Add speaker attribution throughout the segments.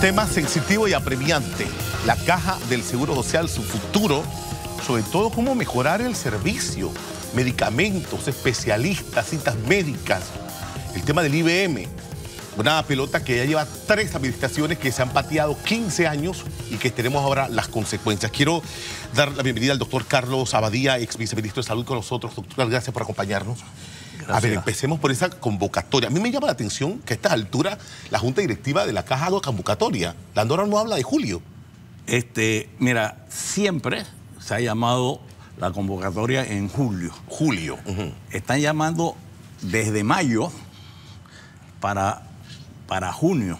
Speaker 1: Tema sensitivo y apremiante. La caja del Seguro Social, su futuro, sobre todo cómo mejorar el servicio, medicamentos, especialistas, citas médicas, el tema del IBM, una pelota que ya lleva tres administraciones que se han pateado 15 años y que tenemos ahora las consecuencias. Quiero dar la bienvenida al doctor Carlos Abadía, ex viceministro de Salud con nosotros. Doctor, gracias por acompañarnos. A ver, empecemos por esa convocatoria. A mí me llama la atención que a esta altura la Junta Directiva de la Caja ha dado convocatoria. La Andorra no habla de julio.
Speaker 2: Este, mira, siempre se ha llamado la convocatoria en julio.
Speaker 1: Julio.
Speaker 2: Están llamando desde mayo para para junio.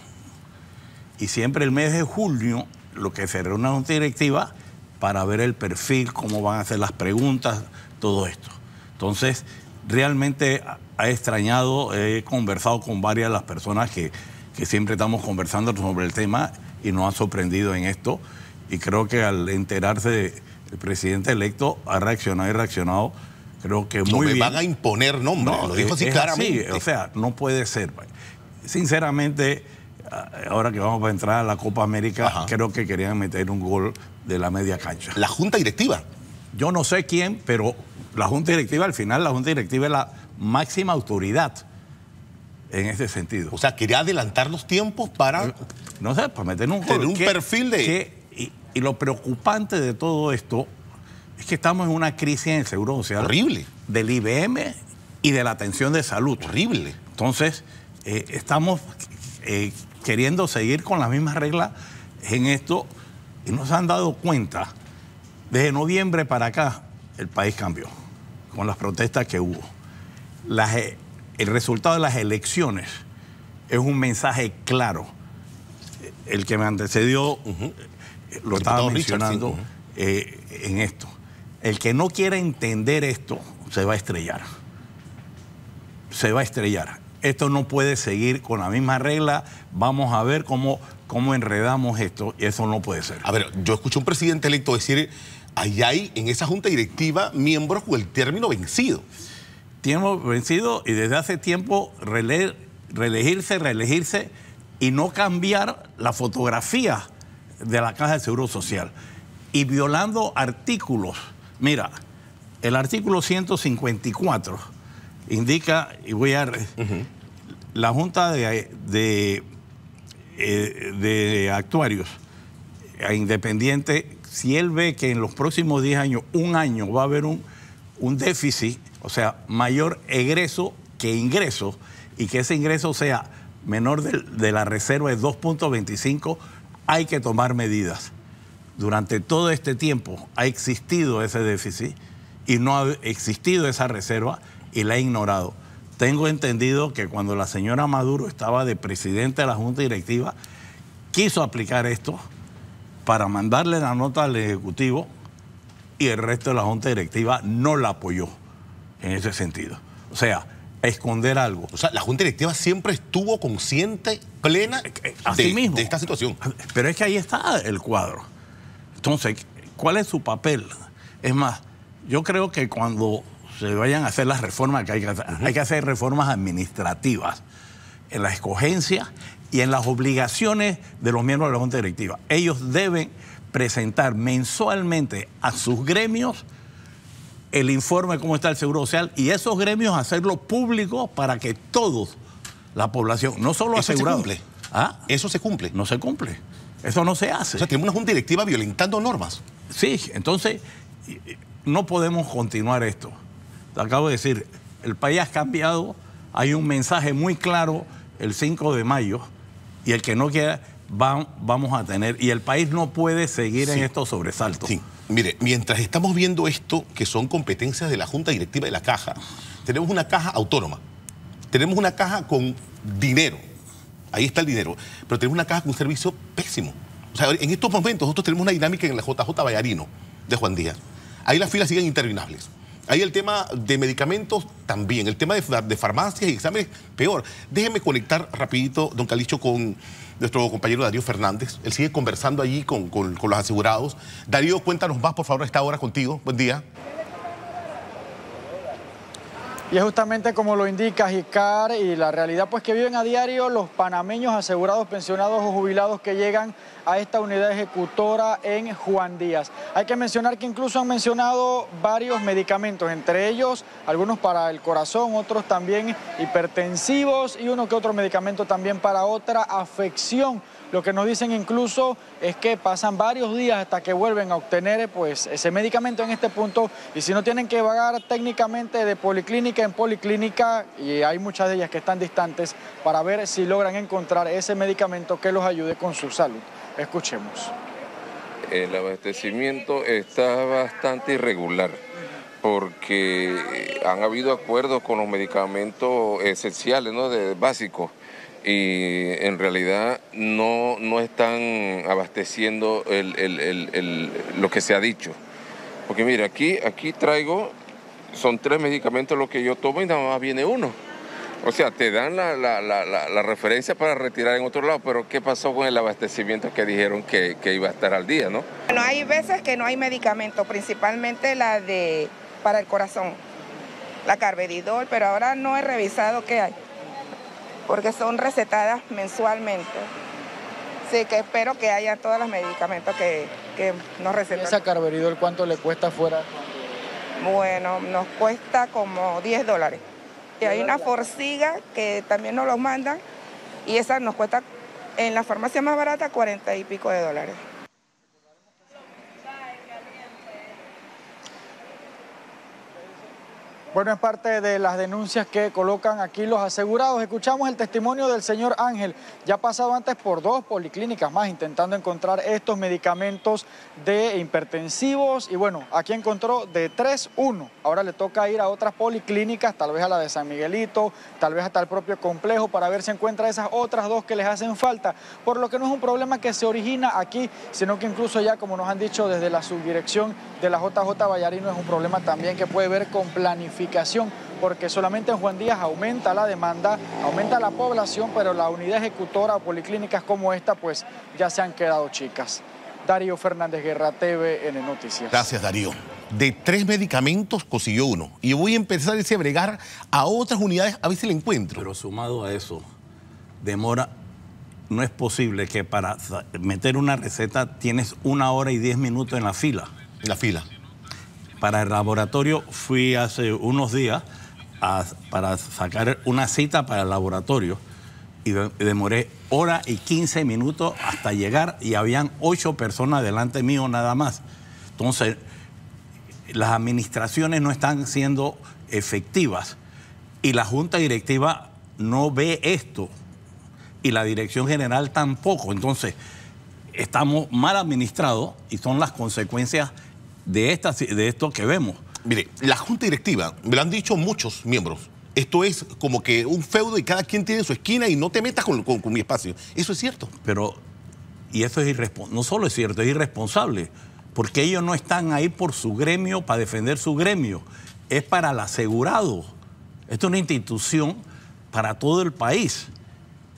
Speaker 2: Y siempre el mes de junio, lo que se reúne una junta directiva para ver el perfil, cómo van a hacer las preguntas, todo esto. Entonces, realmente ha extrañado, he conversado con varias de las personas que, que siempre estamos conversando sobre el tema y nos ha sorprendido en esto. Y creo que al enterarse el presidente electo ha reaccionado y reaccionado, creo que muy
Speaker 1: no
Speaker 2: me
Speaker 1: van a imponer nombres, lo dijo así claramente.
Speaker 2: o sea, no puede ser sinceramente, ahora que vamos a entrar a la Copa América, creo que querían meter un gol de la media cancha.
Speaker 1: La Junta Directiva.
Speaker 2: Yo no sé quién, pero la Junta Directiva, al final, la Junta Directiva es la máxima autoridad en ese sentido.
Speaker 1: O sea, quería adelantar los tiempos para.
Speaker 2: No sé, para meter un gol.
Speaker 1: un perfil de.
Speaker 2: y, y, lo preocupante de todo esto es que estamos en una crisis en el seguro social.
Speaker 1: Horrible.
Speaker 2: Del IBM y de la atención de salud.
Speaker 1: Horrible.
Speaker 2: Entonces eh, estamos eh, queriendo seguir con las mismas reglas en esto y nos han dado cuenta, desde noviembre para acá, el país cambió con las protestas que hubo. Eh, el resultado de las elecciones es un mensaje claro. El que me antecedió lo estaba mencionando en esto. El que no quiera entender esto se va a estrellar. Se va a estrellar esto no puede seguir con la misma regla, vamos a ver cómo, cómo enredamos esto y eso no puede ser.
Speaker 1: A ver, yo escuché un presidente electo decir, ahí hay en esa junta directiva miembros con el término vencido.
Speaker 2: Tiempo vencido y desde hace tiempo reelegirse, reelegirse y no cambiar la fotografía de la Caja de Seguro Social y violando artículos. Mira, el artículo 154 indica, y voy a... La Junta de, de, eh, de Actuarios Independiente, si él ve que en los próximos 10 años, un año, va a haber un, un déficit, o sea, mayor egreso que ingreso, y que ese ingreso sea menor de, de la reserva de 2.25, hay que tomar medidas. Durante todo este tiempo ha existido ese déficit y no ha existido esa reserva y la ha ignorado. Tengo entendido que cuando la señora Maduro estaba de presidente de la Junta Directiva, quiso aplicar esto para mandarle la nota al Ejecutivo y el resto de la Junta Directiva no la apoyó en ese sentido. O sea, esconder algo.
Speaker 1: O sea, la Junta Directiva siempre estuvo consciente, plena eh, eh, de, mismo. de esta situación.
Speaker 2: Pero es que ahí está el cuadro. Entonces, ¿cuál es su papel? Es más, yo creo que cuando se vayan a hacer las reformas que hay que hacer. Hay que hacer reformas administrativas en la escogencia y en las obligaciones de los miembros de la Junta Directiva. Ellos deben presentar mensualmente a sus gremios el informe de cómo está el Seguro Social y esos gremios hacerlo público para que todos, la población, no solo asegurados...
Speaker 1: Eso se cumple. ¿Ah? Eso se cumple.
Speaker 2: No se cumple. Eso no se hace.
Speaker 1: O sea, tenemos una Junta Directiva violentando normas.
Speaker 2: Sí, entonces no podemos continuar esto te acabo de decir, el país ha cambiado, hay un mensaje muy claro el 5 de mayo y el que no quiera vamos a tener, y el país no puede seguir en estos sobresaltos.
Speaker 1: Sí, mire, mientras estamos viendo esto, que son competencias de la Junta Directiva de la Caja, tenemos una caja autónoma, tenemos una caja con dinero, ahí está el dinero, pero tenemos una caja con un servicio pésimo. O sea, en estos momentos nosotros tenemos una dinámica en la JJ Vallarino de Juan Díaz. Ahí las filas siguen interminables. Ahí el tema de medicamentos también, el tema de, farmacias y exámenes peor. Déjeme conectar rapidito, don Calicho, con nuestro compañero Darío Fernández. Él sigue conversando allí con, con los asegurados. Darío, cuéntanos más, por favor, a esta hora contigo. Buen día.
Speaker 3: Y es justamente como lo indica Jicar y la realidad pues que viven a diario los panameños asegurados, pensionados o jubilados que llegan a esta unidad ejecutora en Juan Díaz. Hay que mencionar que incluso han mencionado varios medicamentos, entre ellos algunos para el corazón, otros también hipertensivos y uno que otro medicamento también para otra afección lo que nos dicen incluso es que pasan varios días hasta que vuelven a obtener pues, ese medicamento en este punto y si no tienen que vagar técnicamente de policlínica en policlínica y hay muchas de ellas que están distantes para ver si logran encontrar ese medicamento que los ayude con su salud. Escuchemos.
Speaker 4: El abastecimiento está bastante irregular porque han habido acuerdos con los medicamentos esenciales, ¿no? de, básicos y en realidad no, no están abasteciendo lo que se ha dicho. Porque mira, aquí, aquí traigo, son tres medicamentos los que yo tomo y nada más viene uno. O sea, te dan la, la, referencia para retirar en otro lado, pero ¿qué pasó con el abastecimiento que dijeron que, que, iba a estar al día, no?
Speaker 5: Bueno, hay veces que no hay medicamento, principalmente la de para el corazón, la carvedidol, pero ahora no he revisado qué hay porque son recetadas mensualmente. Así que espero que haya todos los medicamentos que, que nos recetan.
Speaker 3: ¿Esa carveridol cuánto le cuesta fuera?
Speaker 5: Bueno, nos cuesta como 10 dólares. Y hay una forciga que también nos lo mandan y esa nos cuesta en la farmacia más barata 40 y pico de dólares.
Speaker 3: Bueno, es parte de las denuncias que colocan aquí los asegurados. Escuchamos el testimonio del señor Ángel. Ya ha pasado antes por dos policlínicas más intentando encontrar estos medicamentos de hipertensivos. Y bueno, aquí encontró de tres, uno. Ahora le toca ir a otras policlínicas, tal vez a la de San Miguelito, tal vez hasta el propio complejo, para ver si encuentra esas otras dos que les hacen falta. Por lo que no es un problema que se origina aquí, sino que incluso ya, como nos han dicho desde la subdirección de la JJ Vallarino, es un problema también que puede ver con planificación porque solamente en Juan Díaz aumenta la demanda, aumenta la población, pero la unidad ejecutora o policlínicas como esta, pues ya se han quedado chicas. Darío Fernández Guerra, TVN Noticias.
Speaker 1: Gracias, Darío. De tres medicamentos consiguió uno. Y voy a empezar a bregar a otras unidades a ver si le encuentro.
Speaker 2: Pero sumado a eso, demora. No es posible que para meter una receta tienes una hora y diez minutos en la fila.
Speaker 1: En la fila
Speaker 2: para el laboratorio fui hace unos días para sacar una cita para el laboratorio y demoré hora y 15 minutos hasta llegar y habían ocho personas delante mío nada más. Entonces, las administraciones no están siendo efectivas y la junta directiva no ve esto y la dirección general tampoco. Entonces, estamos mal administrados y son las consecuencias de, esta, de esto que vemos.
Speaker 1: Mire, la Junta Directiva, me lo han dicho muchos miembros, esto es como que un feudo y cada quien tiene su esquina y no te metas con, mi espacio. Eso es cierto.
Speaker 2: Pero, y eso es irresponsable, no solo es cierto, es irresponsable, porque ellos no están ahí por su gremio, para defender su gremio, es para el asegurado. Esto es una institución para todo el país.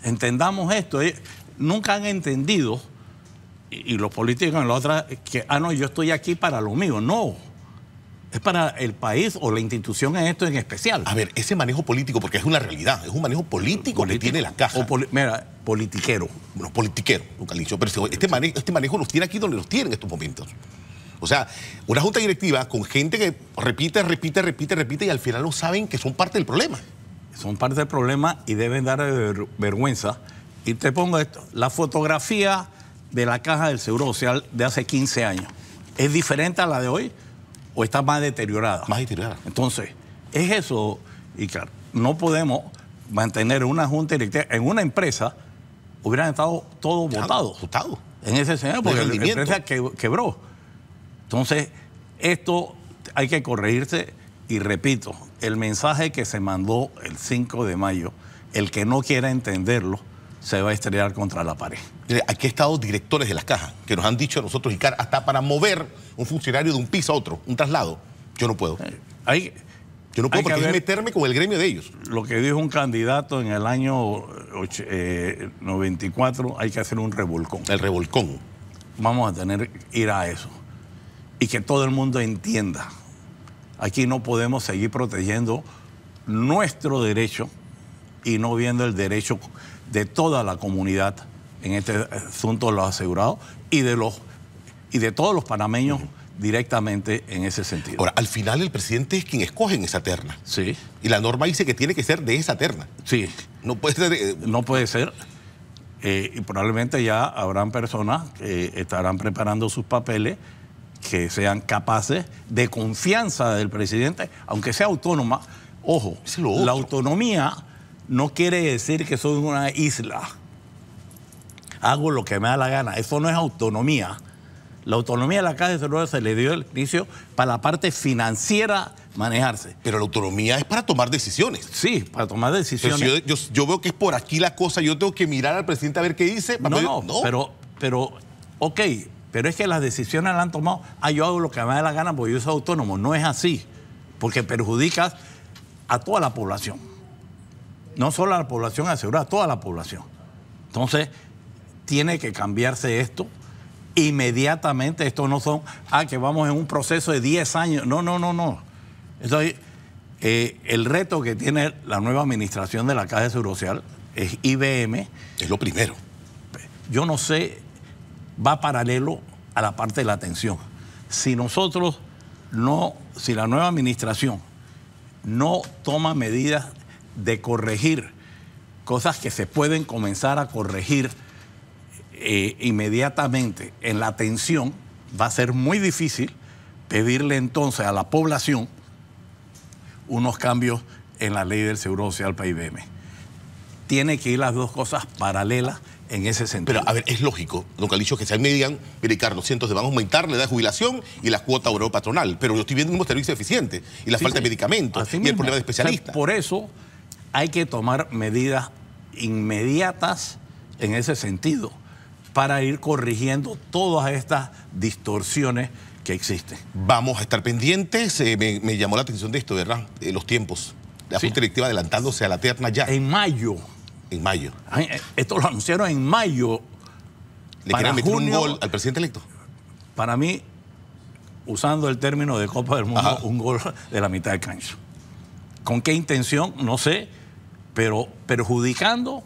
Speaker 2: Entendamos esto, eh, nunca han entendido y, los políticos en la otra, que, ah, no, yo estoy aquí para lo mío. No. Es para el país o la institución en esto en especial.
Speaker 1: A ver, ese manejo político, porque es una realidad, es un manejo político, que tiene la caja.
Speaker 2: O mira, politiquero.
Speaker 1: Bueno, politiquero, nunca dicho, pero este manejo, este manejo nos tiene aquí donde nos tiene en estos momentos. O sea, una junta directiva con gente que repite, repite, repite, repite y al final no saben que son parte del problema.
Speaker 2: Son parte del problema y deben dar vergüenza. Y te pongo esto, la fotografía de la caja del Seguro Social de hace 15 años es diferente a la de hoy o está más deteriorada?
Speaker 1: Más deteriorada.
Speaker 2: Entonces, es eso, y claro, no podemos mantener una junta directiva en una empresa, hubieran estado todos votados.
Speaker 1: Votado.
Speaker 2: En ese sentido, porque la empresa quebró. Entonces, esto hay que corregirse y repito, el mensaje que se mandó el 5 de mayo, el que no quiera entenderlo, se va a estrellar contra la pared.
Speaker 1: Aquí han estado directores de las cajas que nos han dicho a nosotros, Icar, hasta para mover un funcionario de un piso a otro, un traslado. Yo no puedo. Eh,
Speaker 2: hay,
Speaker 1: Yo no puedo porque es meterme con el gremio de ellos.
Speaker 2: Lo que dijo un candidato en el año 94, eh, hay que hacer un revolcón.
Speaker 1: El revolcón.
Speaker 2: Vamos a tener que ir a eso. Y que todo el mundo entienda. Aquí no podemos seguir protegiendo nuestro derecho y no viendo el derecho de toda la comunidad en este asunto de los asegurados y de los y de todos los panameños directamente en ese sentido.
Speaker 1: Ahora, al final el presidente es quien escoge en esa terna.
Speaker 2: Sí.
Speaker 1: Y la norma dice que tiene que ser de esa terna.
Speaker 2: Sí.
Speaker 1: No puede ser. Eh,
Speaker 2: no puede ser. Eh, y probablemente ya habrán personas que estarán preparando sus papeles que sean capaces de confianza del presidente, aunque sea autónoma. Ojo, la autonomía no quiere decir que soy una isla. Hago lo que me da la gana. Eso no es autonomía. La autonomía de la Caja de Seguridad se le dio el inicio para la parte financiera manejarse.
Speaker 1: Pero la autonomía es para tomar decisiones.
Speaker 2: Sí, para tomar decisiones.
Speaker 1: Yo, veo que es por aquí la cosa, yo tengo que mirar al presidente a ver qué dice.
Speaker 2: No, no, no, pero, pero, ok, pero es que las decisiones las han tomado, ah, yo hago lo que me da la gana porque yo soy autónomo. No es así, porque perjudicas a toda la población. No solo a la población asegurada, a toda la población. Entonces, tiene que cambiarse esto inmediatamente. Esto no son, ah, que vamos en un proceso de 10 años. No, no, no, no. Entonces, eh, el reto que tiene la nueva administración de la Caja de Seguro Social es IBM.
Speaker 1: Es lo primero.
Speaker 2: Yo no sé, va paralelo a la parte de la atención. Si nosotros no, si la nueva administración no toma medidas de corregir cosas que se pueden comenzar a corregir eh, inmediatamente en la atención, va a ser muy difícil pedirle entonces a la población unos cambios en la ley del Seguro Social para IBM. Tiene que ir las dos cosas paralelas en ese sentido.
Speaker 1: Pero, a ver, es lógico, don Calicho, que se me digan, mire, Carlos, entonces vamos a aumentar la edad de jubilación y la cuota obrero patronal, pero yo estoy viendo un servicio eficiente y la falta de medicamentos y el problema de especialistas.
Speaker 2: por eso hay que tomar medidas inmediatas en ese sentido para ir corrigiendo todas estas distorsiones que existen.
Speaker 1: Vamos a estar pendientes. Eh, me, llamó la atención de esto, ¿verdad? Eh, los tiempos. La Junta Directiva adelantándose a la terna ya.
Speaker 2: En mayo.
Speaker 1: En mayo.
Speaker 2: Eh, esto lo anunciaron en mayo.
Speaker 1: ¿Le quieren meter un gol al presidente electo?
Speaker 2: Para mí, usando el término de Copa del Mundo, un gol de la mitad del cancho. ¿Con qué intención? No sé, pero perjudicando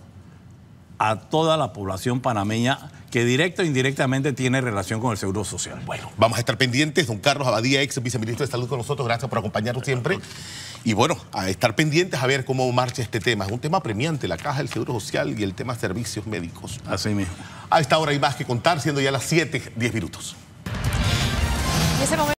Speaker 2: a toda la población panameña que directo e indirectamente tiene relación con el Seguro Social.
Speaker 1: Bueno, vamos a estar pendientes. Don Carlos Abadía, ex viceministro de Salud con nosotros, gracias por acompañarnos siempre. Y bueno, a estar pendientes a ver cómo marcha este tema. Es un tema premiante, la caja del Seguro Social y el tema servicios médicos.
Speaker 2: Así mismo.
Speaker 1: A esta hora hay más que contar, siendo ya las 7, 10 minutos.